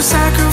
sacrifice